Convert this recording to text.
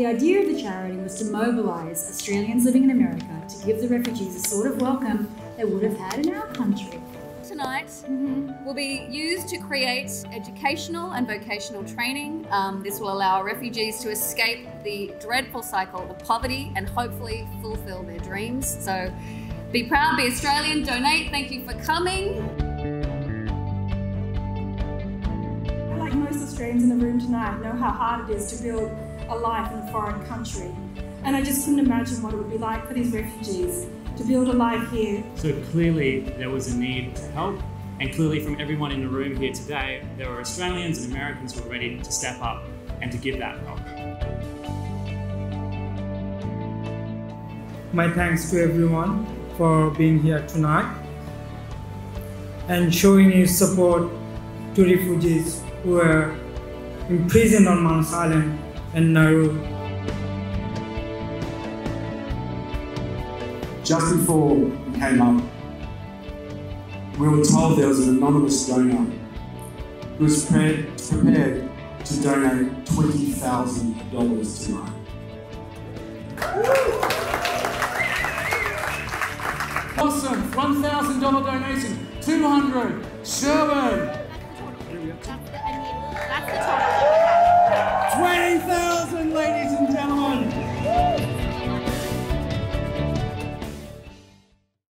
The idea of the charity was to mobilise Australians living in America to give the refugees a sort of welcome they would have had in our country. Tonight mm-hmm. will be used to create educational and vocational training. Um, this will allow refugees to escape the dreadful cycle of poverty and hopefully fulfil their dreams. So be proud, be Australian, donate. Thank you for coming. Like most Australians in the room tonight, know how hard it is to build a life in a foreign country. And I just couldn't imagine what it would be like for these refugees to build a life here. So clearly there was a need to help and clearly from everyone in the room here today, there were Australians and Americans who were ready to step up and to give that help. My thanks to everyone for being here tonight and showing your support to refugees who are imprisoned on Manus Island and Nauru. Just before we came up, we were told there was an anonymous donor who was prepared, prepared to donate $20,000 tonight. Awesome, $1,000 donation, 200, Sherwin. That's the total. 20,000!